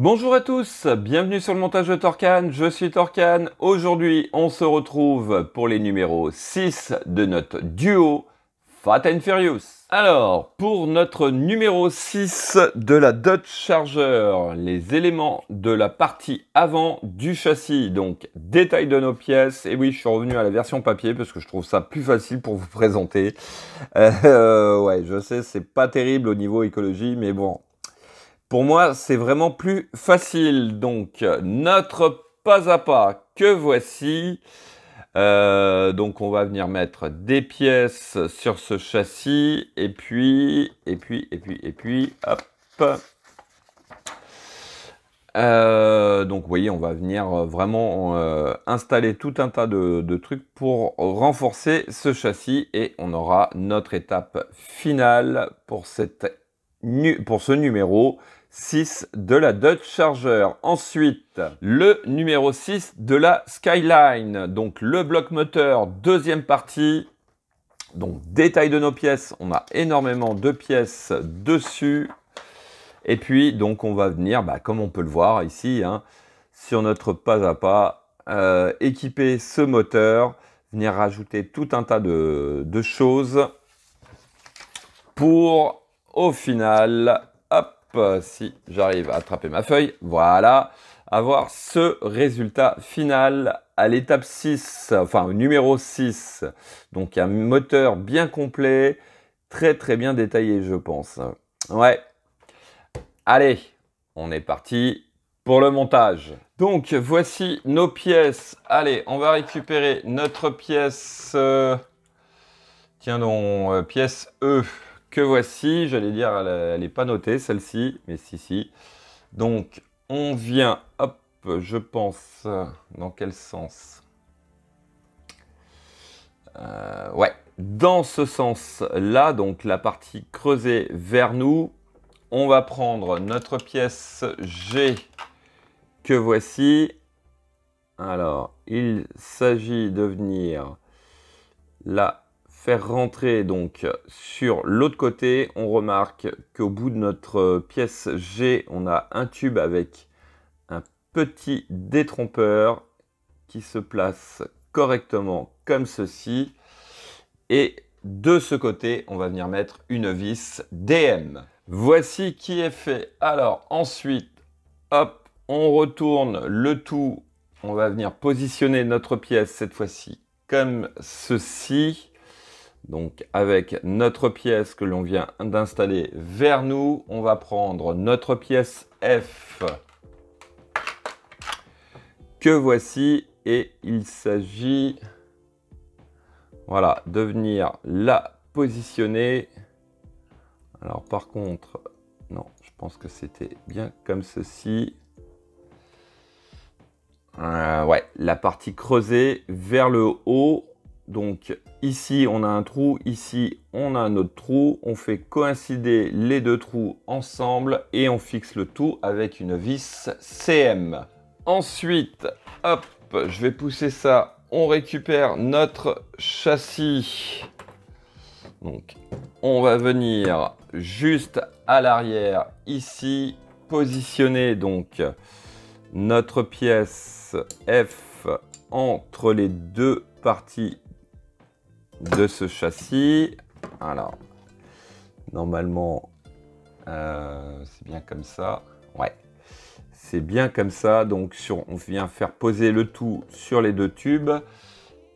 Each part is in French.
Bonjour à tous, bienvenue sur le montage de Torcan, je suis Torcan. Aujourd'hui, on se retrouve pour les numéros 6 de notre duo Fat and Furious. Alors, pour notre numéro 6 de la Dodge Charger, les éléments de la partie avant du châssis, donc détail de nos pièces. Et oui, je suis revenu à la version papier parce que je trouve ça plus facile pour vous présenter. Euh, ouais, je sais, c'est pas terrible au niveau écologie, mais bon, pour moi, c'est vraiment plus facile. Donc, notre pas à pas que voici. Euh, donc, on va venir mettre des pièces sur ce châssis. Et puis, et puis, et puis, et puis, hop. Euh, donc, vous voyez, on va venir vraiment euh, installer tout un tas de, de, trucs pour renforcer ce châssis. Et on aura notre étape finale pour, cette, pour ce numéro 6 de la Dodge Charger. Ensuite, le numéro 6 de la Skyline. Donc le bloc moteur, deuxième partie. Donc détail de nos pièces, on a énormément de pièces dessus. Et puis donc on va venir, bah, comme on peut le voir ici, hein, sur notre pas à pas, euh, équiper ce moteur, venir rajouter tout un tas de choses pour au final si j'arrive à attraper ma feuille, voilà, avoir ce résultat final à l'étape 6, enfin au numéro 6. Donc un moteur bien complet, très très bien détaillé je pense. Ouais. Allez, on est parti pour le montage. Donc voici nos pièces. Allez, on va récupérer notre pièce... Euh, tiens donc, euh, pièce E que voici. J'allais dire, elle n'est pas notée, celle-ci, mais si, si. Donc, on vient, hop, je pense, dans quel sens? Euh, Ouais, dans ce sens-là, donc la partie creusée vers nous, on va prendre notre pièce G que voici. Alors, il s'agit de venir là faire rentrer donc sur l'autre côté, on remarque qu'au bout de notre pièce G, on a un tube avec un petit détrompeur qui se place correctement comme ceci. Et de ce côté, on va venir mettre une vis DM. Voici qui est fait. Alors ensuite, hop, on retourne le tout. On va venir positionner notre pièce cette fois-ci comme ceci. Donc avec notre pièce que l'on vient d'installer vers nous, on va prendre notre pièce F que voici et il s'agit voilà, de venir la positionner. Alors par contre, non, je pense que c'était bien comme ceci. Euh, ouais, la partie creusée vers le haut donc ici, on a un trou, ici, on a un autre trou. On fait coïncider les deux trous ensemble et on fixe le tout avec une vis CM. Ensuite, hop, je vais pousser ça. On récupère notre châssis. Donc, on va venir juste à l'arrière ici, positionner donc notre pièce F entre les deux parties de ce châssis. Alors, normalement, euh, c'est bien comme ça. Ouais, c'est bien comme ça. Donc, sur, on vient faire poser le tout sur les deux tubes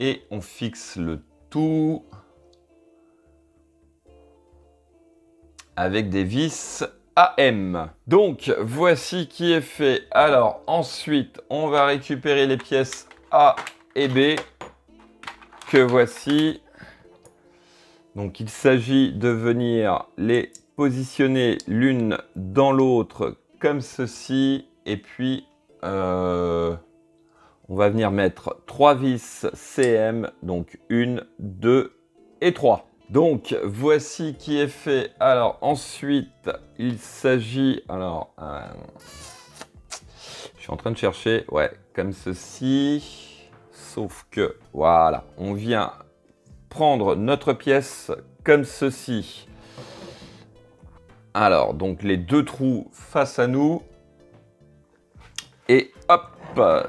et on fixe le tout avec des vis AM. Donc, voici qui est fait. Alors, ensuite, on va récupérer les pièces A et B que voici. Donc il s'agit de venir les positionner l'une dans l'autre comme ceci. Et puis euh, on va venir mettre trois vis CM. Donc une, deux et trois. Donc voici qui est fait. Alors ensuite il s'agit... Alors euh, je suis en train de chercher. Ouais, comme ceci. Sauf que voilà, on vient prendre notre pièce comme ceci. Alors, donc les deux trous face à nous. Et hop,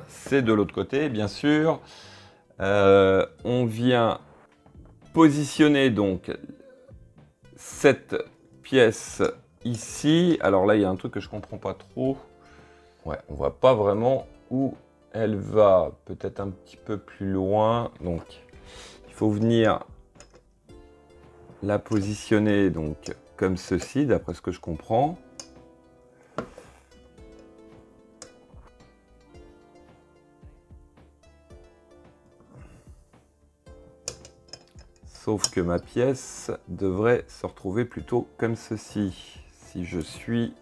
c'est de l'autre côté, bien sûr. Euh, on vient positionner donc cette pièce ici. Alors là, il y a un truc que je comprends pas trop. Ouais, on voit pas vraiment où elle va. Peut-être un petit peu plus loin. Donc, faut venir la positionner donc comme ceci, d'après ce que je comprends. Sauf que ma pièce devrait se retrouver plutôt comme ceci. Si je suis...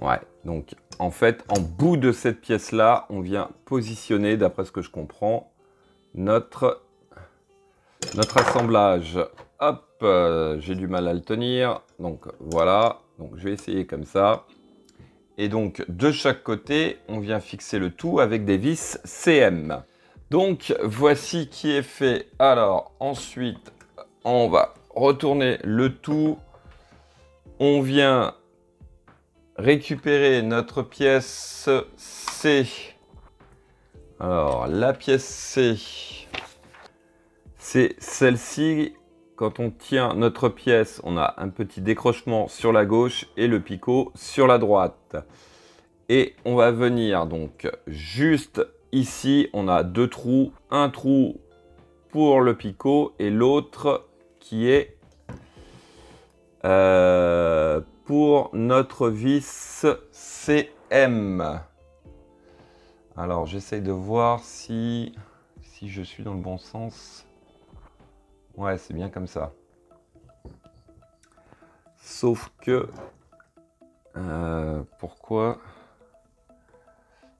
Ouais, donc en fait, en bout de cette pièce-là, on vient positionner, d'après ce que je comprends, notre, assemblage. Hop, euh, j'ai du mal à le tenir. Donc voilà, donc je vais essayer comme ça. Et donc, de chaque côté, on vient fixer le tout avec des vis CM. Donc, voici qui est fait. Alors, ensuite, on va retourner le tout. On vient récupérer notre pièce C. Alors, la pièce C, c'est celle-ci quand on tient notre pièce, on a un petit décrochement sur la gauche et le picot sur la droite. Et on va venir donc juste ici, on a deux trous, un trou pour le picot et l'autre qui est euh, pour notre vis CM. Alors j'essaye de voir si, si je suis dans le bon sens. Ouais, c'est bien comme ça. Sauf que... Euh, pourquoi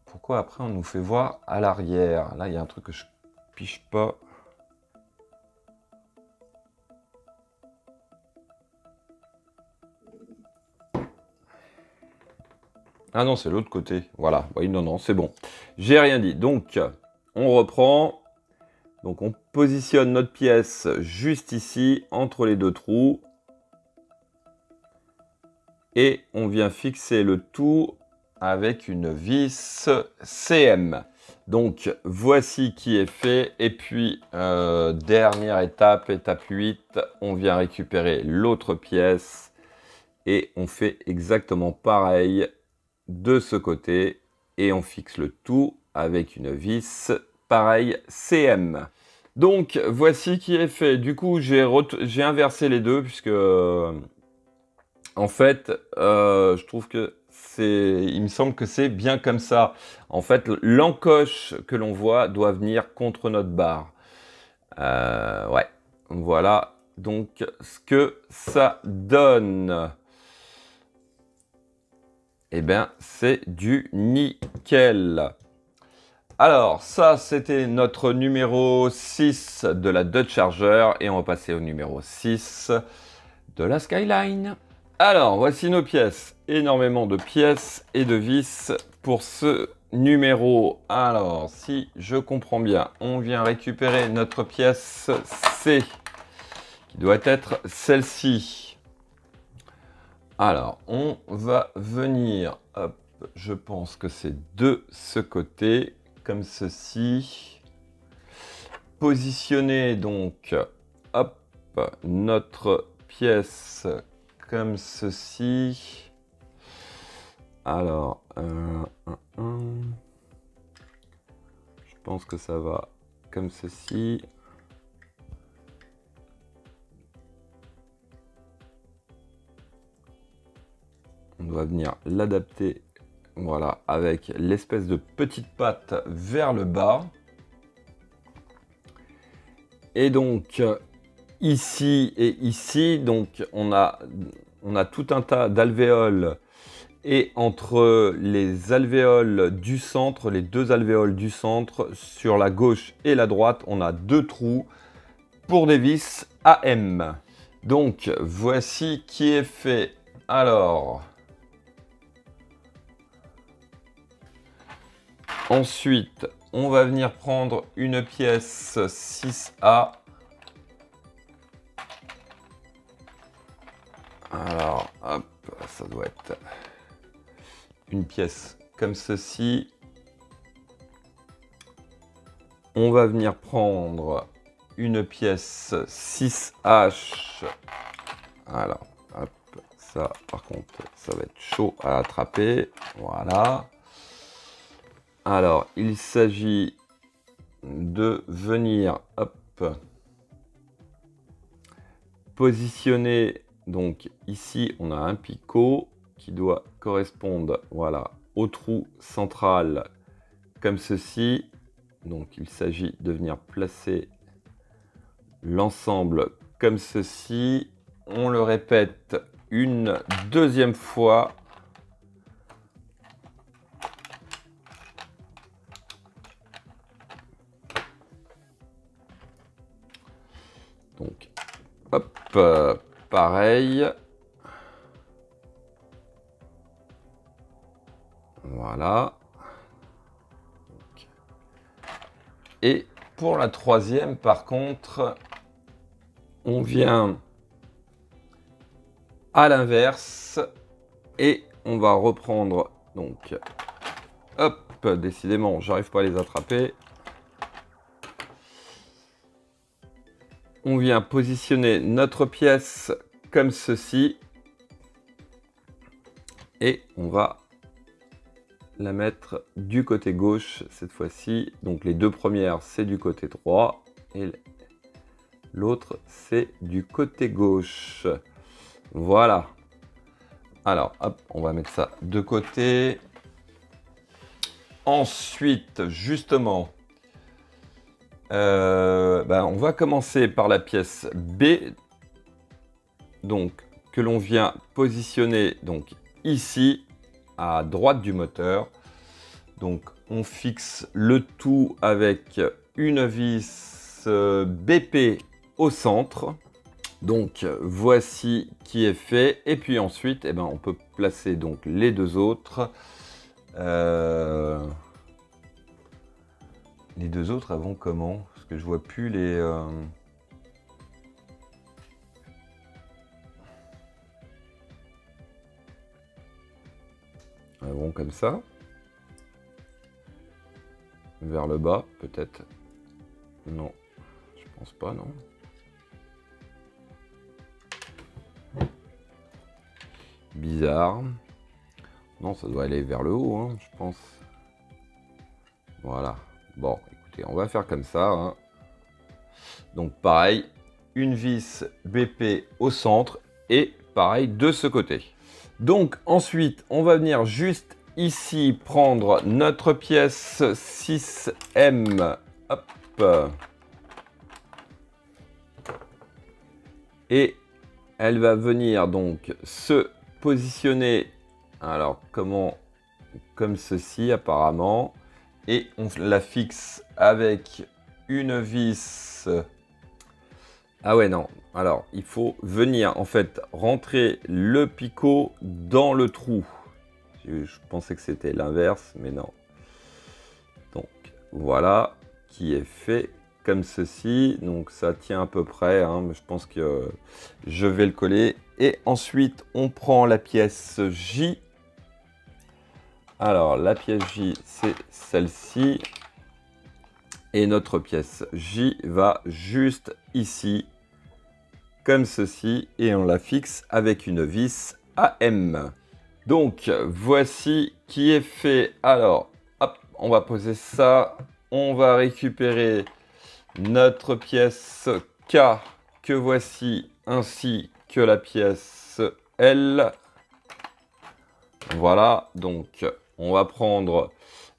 Pourquoi après on nous fait voir à l'arrière? Là, il y a un truc que je piche pas. Ah non, c'est l'autre côté. Voilà. Oui, non, non, c'est bon. J'ai rien dit. Donc, on reprend. Donc on positionne notre pièce juste ici, entre les deux trous. Et on vient fixer le tout avec une vis CM. Donc voici qui est fait. Et puis euh, dernière étape, étape 8, on vient récupérer l'autre pièce. Et on fait exactement pareil de ce côté. Et on fixe le tout avec une vis pareil CM. Donc, voici qui est fait. Du coup, j'ai inversé les deux, puisque, euh, en fait, euh, je trouve que c'est... Il me semble que c'est bien comme ça. En fait, l'encoche que l'on voit doit venir contre notre barre. Euh, ouais, voilà donc ce que ça donne. Eh bien, c'est du nickel. Alors, ça, c'était notre numéro 6 de la Dodge Charger. Et on va passer au numéro 6 de la Skyline. Alors, voici nos pièces. Énormément de pièces et de vis pour ce numéro. Alors, si je comprends bien, on vient récupérer notre pièce C, qui doit être celle-ci. Alors, on va venir, je pense que c'est de ce côté comme ceci. Positionner donc, hop, notre pièce comme ceci. Alors, je pense que ça va comme ceci. On doit venir l'adapter voilà, avec l'espèce de petite patte vers le bas. Et donc, ici et ici, donc on a, on a tout un tas d'alvéoles. Et entre les alvéoles du centre, les deux alvéoles du centre, sur la gauche et la droite, on a deux trous pour des vis AM. Donc, voici qui est fait. Alors, Ensuite, on va venir prendre une pièce 6A. une pièce comme ceci. On va venir prendre une pièce 6H. Voilà, hop, ça par contre, ça va être chaud à attraper. Voilà. Alors, il s'agit de venir, hop, positionner. Donc ici, on a un picot qui doit correspondre, voilà, au trou central comme ceci. Donc il s'agit de venir placer l'ensemble comme ceci. On le répète une deuxième fois. Hop, pareil. Voilà. Et pour la troisième, par contre, on vient à l'inverse et on va reprendre donc hop décidément j'arrive pas à les attraper on vient positionner notre pièce comme ceci et on va la mettre du côté gauche cette fois-ci. Donc les deux premières, c'est du côté droit et l'autre, c'est du côté gauche. Voilà. Alors, on va mettre ça de côté. Ensuite, justement, euh, ben, on va commencer par la pièce B, donc que l'on vient positionner donc ici à droite du moteur. Donc on fixe le tout avec une vis euh, BP au centre. Donc voici qui est fait. Et puis ensuite, eh ben, on peut placer donc les deux autres. Euh, les deux autres avant comment? Parce que je vois plus les... Euh, comme ça. Vers le bas, peut-être. Non, je pense pas, non. Bizarre. Non, ça doit aller vers le haut, hein, je pense. Voilà. Bon, écoutez, on va faire comme ça. Hein. Donc pareil, une vis BP au centre et pareil de ce côté. Donc ensuite, on va venir juste ici prendre notre pièce 6M. Hop. Et elle va venir donc se positionner. Alors comment Comme ceci apparemment. Et on la fixe avec une vis. Ah ouais non, alors, il faut venir en fait rentrer le picot dans le trou. Je, pensais que c'était l'inverse, mais non. Donc, voilà qui est fait comme ceci. Donc, ça tient à peu près. Hein, je pense que je vais le coller. Et ensuite, on prend la pièce J. Alors, la pièce J, c'est celle-ci. Et notre pièce J va juste ici comme ceci et on la fixe avec une vis AM. Donc voici qui est fait. Alors, hop, on va poser ça. On va récupérer notre pièce K que voici ainsi que la pièce L. Voilà, donc on va prendre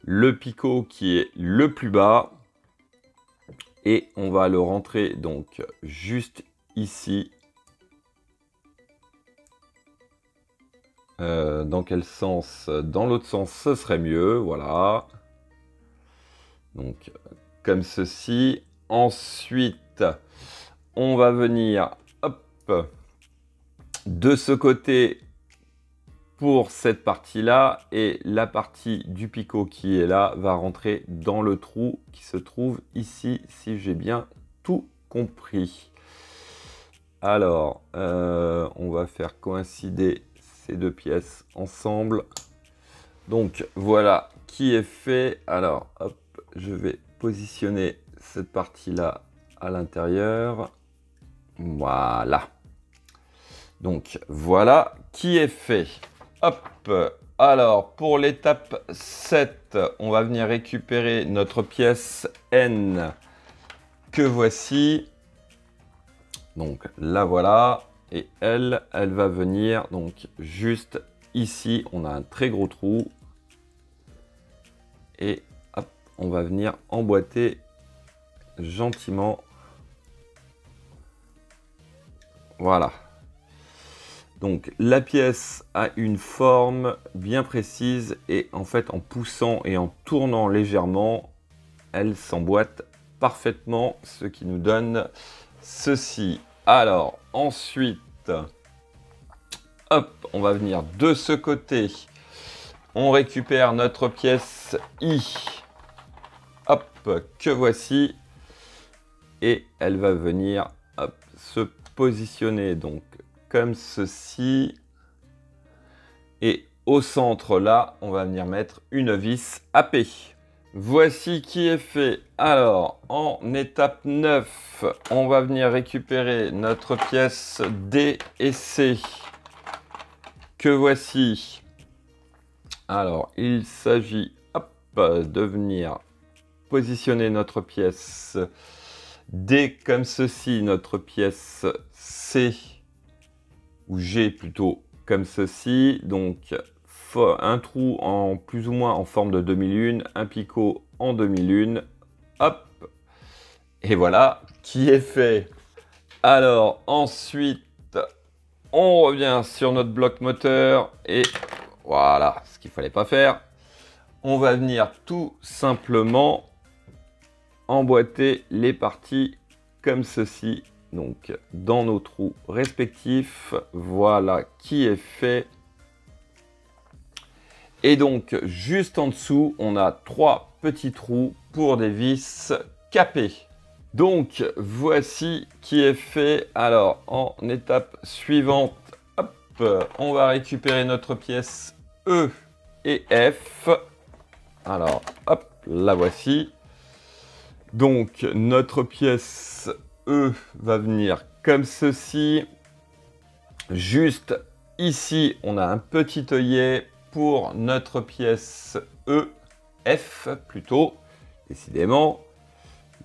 le picot qui est le plus bas et on va le rentrer donc juste ici. Euh, dans quel sens? Dans l'autre sens, ce serait mieux. Voilà. Donc, comme ceci. Ensuite, on va venir de ce côté cette partie-là. Et la partie du picot qui est là va rentrer dans le trou qui se trouve ici, si j'ai bien tout compris. Alors, euh, on va faire coïncider ces deux pièces ensemble. Donc voilà qui est fait. Alors, hop, je vais positionner cette partie-là à l'intérieur. Voilà. Donc voilà qui est fait. Alors pour l'étape 7, on va venir récupérer notre pièce N que voici. Donc la voilà. Et elle, elle va venir donc juste ici. On a un très gros trou. Et hop, on va venir emboîter gentiment. Voilà. Donc la pièce a une forme bien précise et en fait en poussant et en tournant légèrement, elle s'emboîte parfaitement, ce qui nous donne ceci. Alors ensuite, hop, on va venir de ce côté. On récupère notre pièce I. Hop, que voici. Et elle va venir se positionner donc comme ceci. Et au centre là, on va venir mettre une vis AP. Voici qui est fait. Alors, en étape 9, on va venir récupérer notre pièce D et C. Que voici. Alors, il s'agit de venir positionner notre pièce D comme ceci, notre pièce C ou G plutôt comme ceci. Donc un trou en plus ou moins en forme de demi-lune, un picot en demi-lune. Hop Et voilà qui est fait. Alors ensuite, on revient sur notre bloc moteur et voilà ce qu'il fallait pas faire. On va venir tout simplement emboîter les parties comme ceci donc dans nos trous respectifs. Voilà qui est fait. Et donc juste en dessous, on a trois petits trous pour des vis capées. Donc voici qui est fait. Alors en étape suivante, on va récupérer notre pièce E et F. Alors hop, la voici. Donc notre pièce E va venir comme ceci. Juste ici, on a un petit œillet pour notre pièce E, F plutôt, décidément.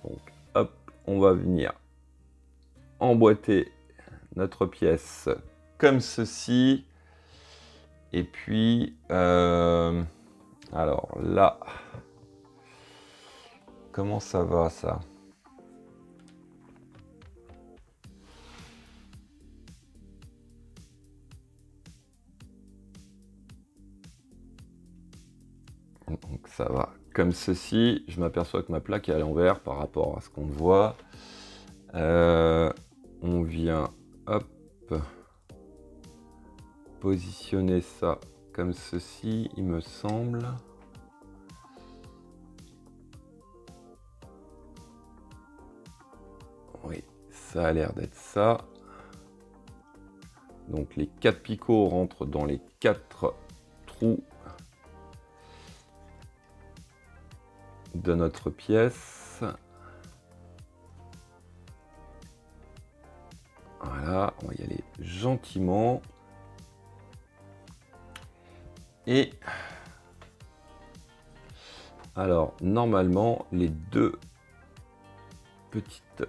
Donc hop, on va venir emboîter notre pièce comme ceci. Et puis, euh, alors là, comment ça va ça? Ça va comme ceci. Je m'aperçois que ma plaque est à l'envers par rapport à ce qu'on voit. Euh, on vient, hop, positionner ça comme ceci, il me semble. Oui, ça a l'air d'être ça. Donc les quatre picots rentrent dans les quatre trous de notre pièce. Voilà, on va y aller gentiment. Et alors, normalement, les deux petites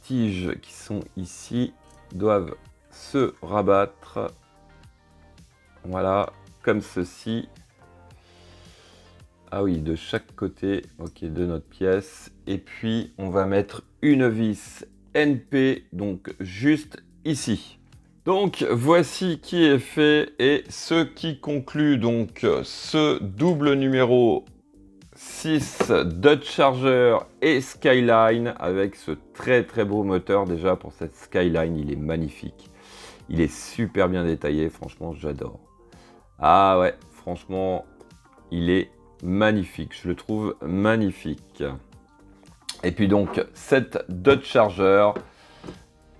tiges qui sont ici doivent se rabattre. Voilà, comme ceci. Ah oui, de chaque côté, ok, de notre pièce. Et puis, on va mettre une vis NP, donc juste ici. Donc, voici qui est fait et ce qui conclut donc ce double numéro 6 Dodge Charger et Skyline avec ce très très beau moteur déjà pour cette Skyline, il est magnifique. Il est super bien détaillé, franchement j'adore. Ah ouais, franchement, il est magnifique. Je le trouve magnifique. Et puis donc, cette Dodge Charger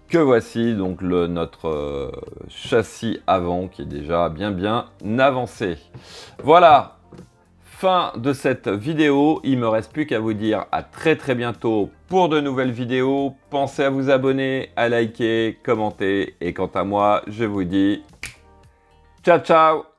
que voici donc le, notre euh, châssis avant qui est déjà bien bien avancé. Voilà, fin de cette vidéo. Il me reste plus qu'à vous dire à très très bientôt pour de nouvelles vidéos. Pensez à vous abonner, à liker, commenter et quant à moi, je vous dis ciao ciao